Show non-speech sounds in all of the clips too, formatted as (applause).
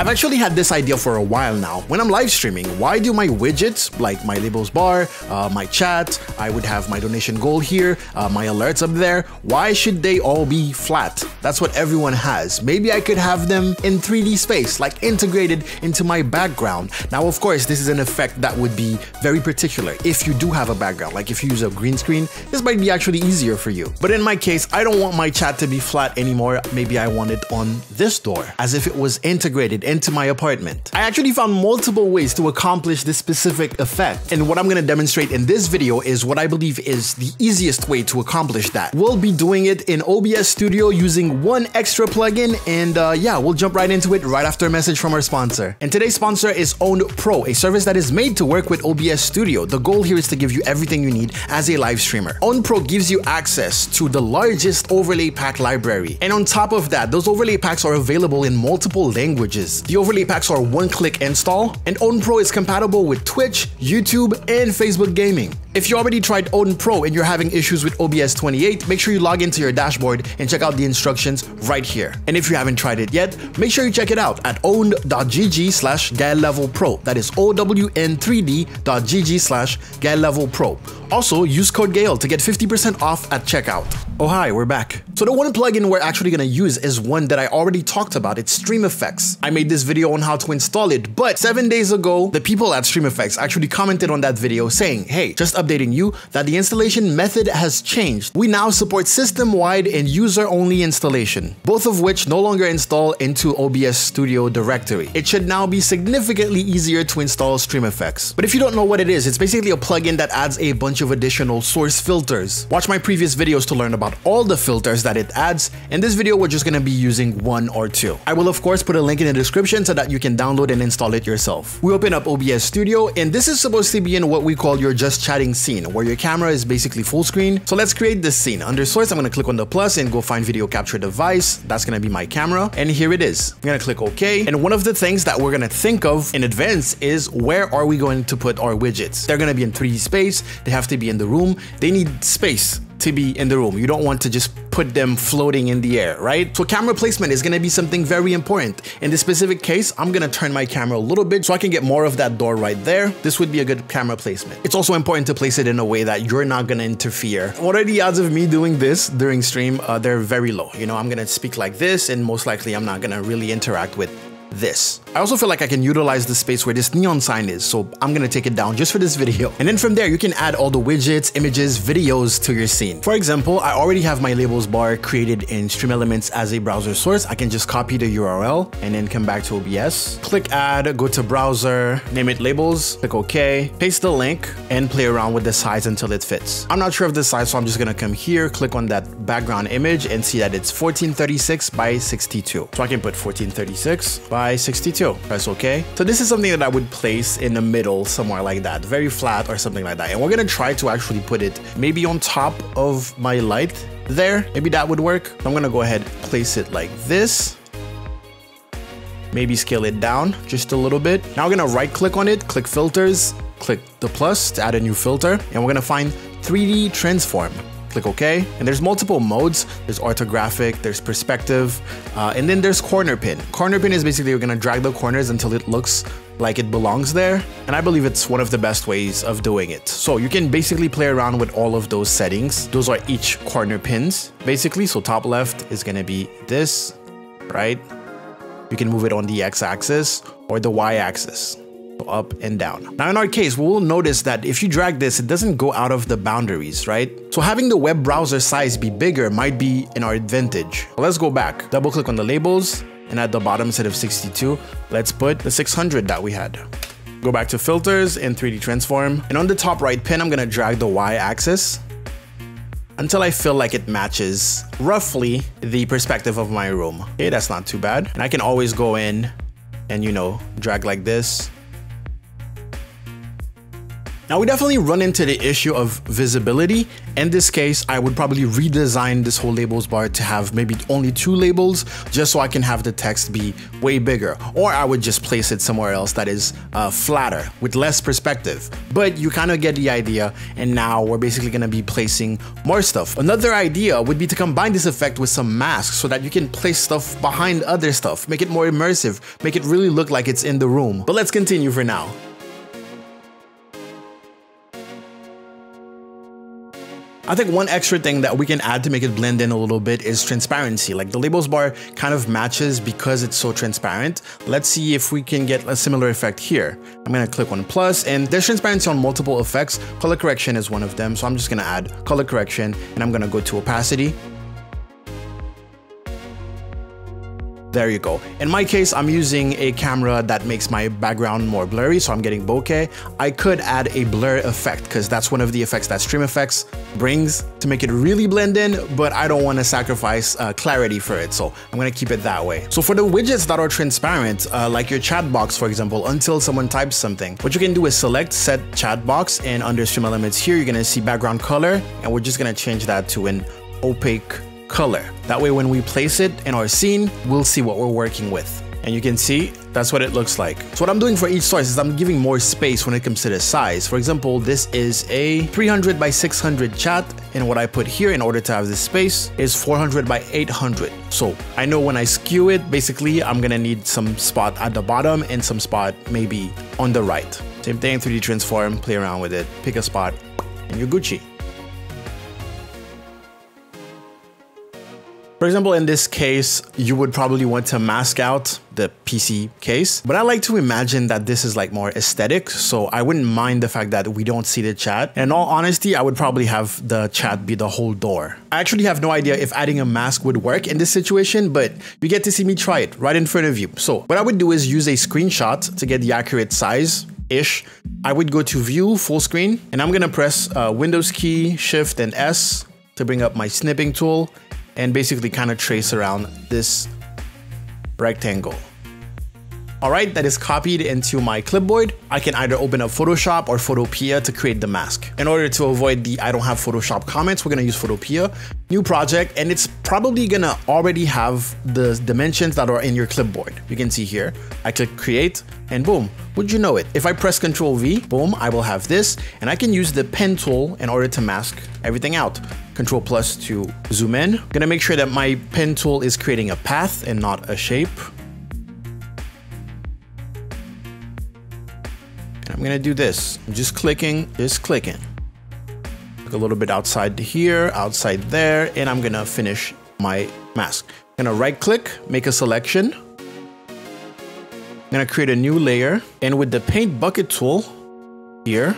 I've actually had this idea for a while now. When I'm live streaming, why do my widgets, like my labels bar, uh, my chat, I would have my donation goal here, uh, my alerts up there, why should they all be flat? That's what everyone has. Maybe I could have them in 3D space, like integrated into my background. Now, of course, this is an effect that would be very particular if you do have a background. Like if you use a green screen, this might be actually easier for you. But in my case, I don't want my chat to be flat anymore. Maybe I want it on this door, as if it was integrated into my apartment. I actually found multiple ways to accomplish this specific effect. And what I'm gonna demonstrate in this video is what I believe is the easiest way to accomplish that. We'll be doing it in OBS Studio using one extra plugin and uh, yeah, we'll jump right into it right after a message from our sponsor. And today's sponsor is OWN3D Pro, a service that is made to work with OBS Studio. The goal here is to give you everything you need as a live streamer. OWN3D Pro gives you access to the largest overlay pack library. And on top of that, those overlay packs are available in multiple languages. The overlay packs are one-click install, and OWN3D Pro is compatible with Twitch, YouTube, and Facebook Gaming. If you already tried OWN3D Pro and you're having issues with OBS 28, make sure you log into your dashboard and check out the instructions right here. And if you haven't tried it yet, make sure you check it out at own3d.gg slash Pro. That is own3d.gg slash Pro. Also, use code GAEL to get 50% off at checkout. Oh hi, we're back. So the one plugin we're actually gonna use is one that I already talked about, it's StreamFX. I made this video on how to install it, but seven days ago, the people at StreamFX actually commented on that video saying, hey, just updating you that the installation method has changed. We now support system-wide and user-only installation, both of which no longer install into OBS Studio directory. It should now be significantly easier to install StreamFX. But if you don't know what it is, it's basically a plugin that adds a bunch of additional source filters. Watch my previous videos to learn about all the filters that it adds. In this video, we're just gonna be using one or two. I will of course put a link in the description so that you can download and install it yourself. We open up OBS Studio and this is supposed to be in what we call your just chatting scene where your camera is basically full screen. So let's create this scene. Under source, I'm gonna click on the plus and go find video capture device. That's gonna be my camera. And here it is. I'm gonna click OK. And one of the things that we're gonna think of in advance is where are we going to put our widgets? They're gonna be in 3D space. They have to be in the room. They need space to be in the room. You don't want to just put them floating in the air, right? So camera placement is gonna be something very important. In this specific case, I'm gonna turn my camera a little bit so I can get more of that door right there. This would be a good camera placement. It's also important to place it in a way that you're not gonna interfere. What are the odds of me doing this during stream? Uh, they're very low. You know, I'm gonna speak like this and most likely I'm not gonna really interact with this. I also feel like I can utilize the space where this neon sign is, so I'm gonna take it down just for this video. And then from there, you can add all the widgets, images, videos to your scene. For example, I already have my labels bar created in Stream Elements as a browser source. I can just copy the URL and then come back to OBS. Click add, go to browser, name it labels, click OK, paste the link, and play around with the size until it fits. I'm not sure of the size, so I'm just gonna come here, click on that background image and see that it's 1436 by 62. So I can put 1436 by by 62. Press OK. So this is something that I would place in the middle somewhere like that, very flat or something like that. And we're gonna try to actually put it maybe on top of my light there. Maybe that would work. I'm gonna go ahead, place it like this. Maybe scale it down just a little bit. Now we're gonna right click on it, click filters, click the plus to add a new filter, and we're gonna find 3D transform click OK. And there's multiple modes. There's orthographic, there's perspective, uh, and then there's corner pin. Corner pin is basically you're gonna drag the corners until it looks like it belongs there. And I believe it's one of the best ways of doing it. So you can basically play around with all of those settings. Those are each corner pins, basically. So top left is gonna be this, right? You can move it on the x-axis or the y-axis up and down. Now in our case, we will notice that if you drag this, it doesn't go out of the boundaries, right? So having the web browser size be bigger might be in our advantage. Let's go back, double click on the labels, and at the bottom instead of 62, let's put the 600 that we had. Go back to filters and 3D transform. And on the top right pin, I'm gonna drag the Y axis until I feel like it matches roughly the perspective of my room. Okay, that's not too bad. And I can always go in and, you know, drag like this Now we definitely run into the issue of visibility. In this case, I would probably redesign this whole labels bar to have maybe only two labels just so I can have the text be way bigger. Or I would just place it somewhere else that is uh, flatter with less perspective. But you kind of get the idea and now we're basically going to be placing more stuff. Another idea would be to combine this effect with some masks so that you can place stuff behind other stuff, make it more immersive, make it really look like it's in the room. But let's continue for now. I think one extra thing that we can add to make it blend in a little bit is transparency. Like the labels bar kind of matches because it's so transparent. Let's see if we can get a similar effect here. I'm gonna click on plus and there's transparency on multiple effects. Color correction is one of them. So I'm just gonna add color correction and I'm gonna go to opacity There you go. In my case, I'm using a camera that makes my background more blurry, so I'm getting bokeh. I could add a blur effect because that's one of the effects that StreamFX brings to make it really blend in, but I don't want to sacrifice uh, clarity for it, so I'm going to keep it that way. So for the widgets that are transparent, uh, like your chat box, for example, until someone types something, what you can do is select set chat box and under Stream Elements here, you're going to see background color, and we're just going to change that to an opaque color. That way when we place it in our scene, we'll see what we're working with. And you can see that's what it looks like. So what I'm doing for each source is I'm giving more space when it comes to the size. For example, this is a 300 by 600 chat and what I put here in order to have this space is 400 by 800. So I know when I skew it, basically I'm gonna need some spot at the bottom and some spot maybe on the right. Same thing, 3D transform, play around with it, pick a spot and you're Gucci. For example, in this case, you would probably want to mask out the PC case, but I like to imagine that this is like more aesthetic. So I wouldn't mind the fact that we don't see the chat. And in all honesty, I would probably have the chat be the whole door. I actually have no idea if adding a mask would work in this situation, but you get to see me try it right in front of you. So what I would do is use a screenshot to get the accurate size ish. I would go to view full screen and I'm gonna press uh, Windows key, Shift and S to bring up my snipping tool and basically kind of trace around this rectangle. All right, that is copied into my clipboard. I can either open up Photoshop or Photopea to create the mask. In order to avoid the I don't have Photoshop comments, we're gonna use Photopea, new project, and it's probably gonna already have the dimensions that are in your clipboard. You can see here, I click create and boom, would you know it? If I press Control V, boom, I will have this and I can use the pen tool in order to mask everything out. Control plus to zoom in. Gonna make sure that my pen tool is creating a path and not a shape. I'm gonna do this. I'm just clicking, just clicking. Look a little bit outside here, outside there, and I'm gonna finish my mask. I'm gonna right click, make a selection. I'm gonna create a new layer, and with the paint bucket tool here,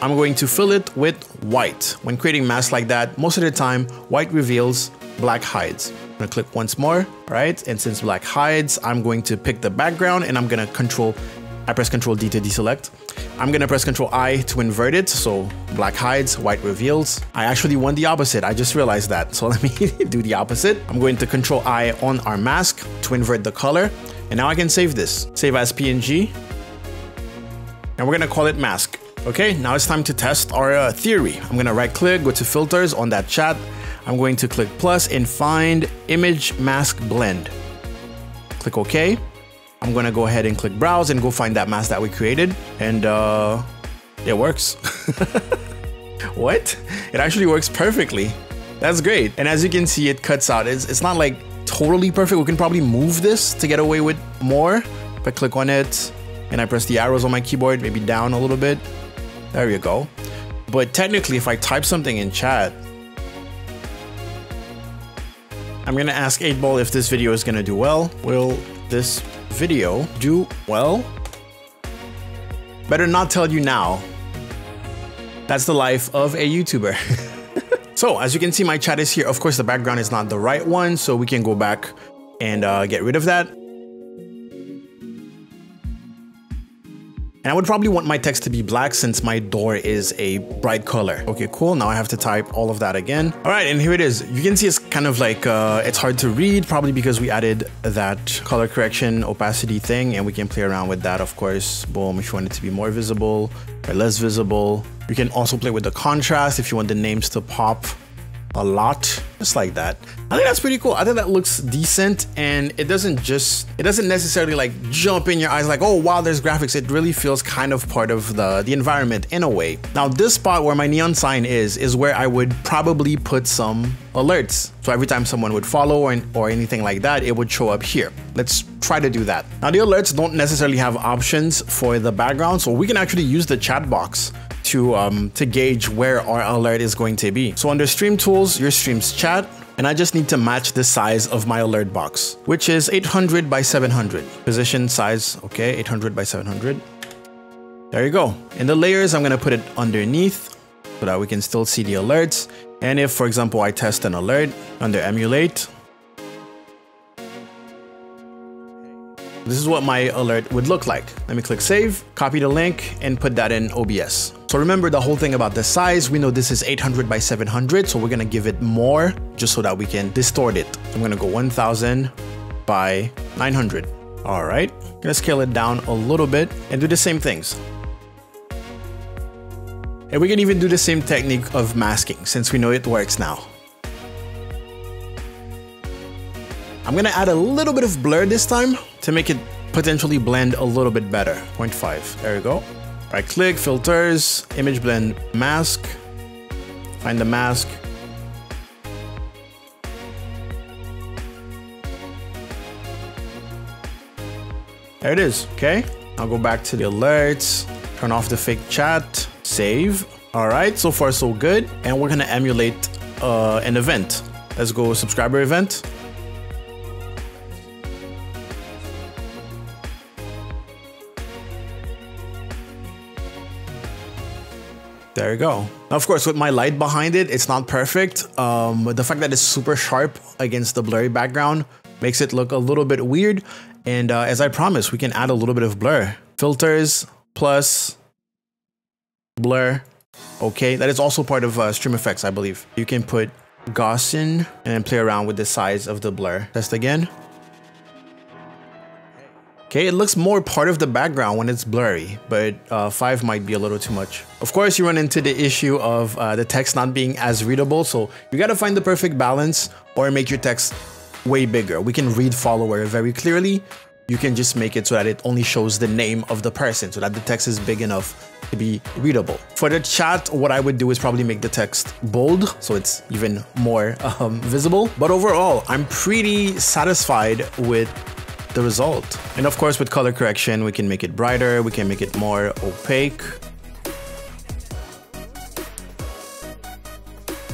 I'm going to fill it with white. When creating masks like that, most of the time, white reveals, black hides. I'm gonna click once more, right? And since black hides, I'm going to pick the background and I'm gonna control, I press control D to deselect. I'm gonna press Control I to invert it, so black hides, white reveals. I actually want the opposite, I just realized that. So (laughs) let me do the opposite. I'm going to Control I on our mask to invert the color. And now I can save this. Save as PNG. And we're gonna call it mask. Okay, now it's time to test our uh, theory. I'm gonna right click, go to filters on that chat. I'm going to click plus and find image mask blend. Click OK. I'm gonna go ahead and click browse and go find that mask that we created and uh, it works. (laughs) what? It actually works perfectly. That's great. And as you can see, it cuts out. It's, it's not like totally perfect. We can probably move this to get away with more. If I click on it and I press the arrows on my keyboard, maybe down a little bit. There you go. But technically, if I type something in chat, I'm gonna ask 8ball if this video is gonna do well. Will this video do well? Better not tell you now. That's the life of a YouTuber. (laughs) so as you can see, my chat is here. Of course, the background is not the right one, so we can go back and uh, get rid of that. And I would probably want my text to be black since my door is a bright color. Okay, cool. Now I have to type all of that again. All right, and here it is. You can see it's kind of like, uh, it's hard to read, probably because we added that color correction opacity thing and we can play around with that, of course. Boom, if you want it to be more visible or less visible. You can also play with the contrast if you want the names to pop a lot just like that. I think that's pretty cool. I think that looks decent and it doesn't just it doesn't necessarily like jump in your eyes like oh wow there's graphics. It really feels kind of part of the the environment in a way. Now this spot where my neon sign is is where i would probably put some alerts. So every time someone would follow or, or anything like that it would show up here. Let's try to do that. Now the alerts don't necessarily have options for the background so we can actually use the chat box to, um, to gauge where our alert is going to be. So under stream tools, your stream's chat, and I just need to match the size of my alert box, which is 800 by 700. Position size, okay, 800 by 700. There you go. In the layers, I'm gonna put it underneath so that we can still see the alerts. And if, for example, I test an alert under emulate, This is what my alert would look like. Let me click save, copy the link, and put that in OBS. So remember the whole thing about the size, we know this is 800 by 700, so we're gonna give it more just so that we can distort it. I'm gonna go 1000 by 900. All right, gonna scale it down a little bit and do the same things. And we can even do the same technique of masking since we know it works now. I'm gonna add a little bit of blur this time to make it potentially blend a little bit better. 0.5, there we go. Right click, filters, image blend mask, find the mask. There it is, okay? I'll go back to the alerts, turn off the fake chat, save. All right, so far so good. And we're gonna emulate uh, an event. Let's go subscriber event. There you go. Now, of course, with my light behind it, it's not perfect. Um, the fact that it's super sharp against the blurry background makes it look a little bit weird. And uh, as I promised, we can add a little bit of blur. Filters plus blur. Okay, that is also part of uh, StreamFX, I believe. You can put Gaussian and play around with the size of the blur. Test again. Okay, it looks more part of the background when it's blurry, but uh, 5 might be a little too much. Of course, you run into the issue of uh, the text not being as readable, so you gotta find the perfect balance or make your text way bigger. We can read follower very clearly. You can just make it so that it only shows the name of the person, so that the text is big enough to be readable. For the chat, what I would do is probably make the text bold, so it's even more (laughs) um, visible. But overall, I'm pretty satisfied with the result. And of course, with color correction, we can make it brighter, we can make it more opaque.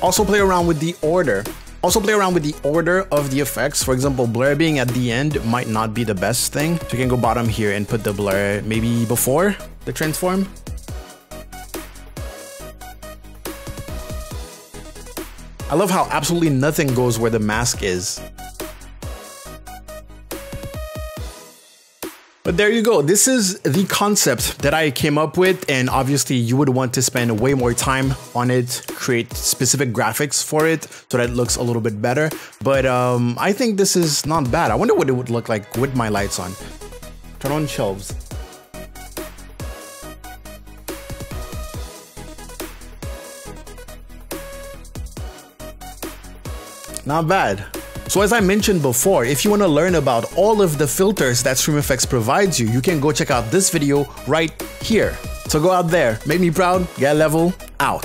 Also play around with the order. Also play around with the order of the effects. For example, blur being at the end might not be the best thing. So you can go bottom here and put the blur maybe before the transform. I love how absolutely nothing goes where the mask is. But there you go. This is the concept that I came up with. And obviously you would want to spend way more time on it, create specific graphics for it so that it looks a little bit better. But um, I think this is not bad. I wonder what it would look like with my lights on. Turn on shelves. Not bad. So as I mentioned before, if you want to learn about all of the filters that StreamFX provides you, you can go check out this video right here. So go out there, make me proud, Gael Level, out.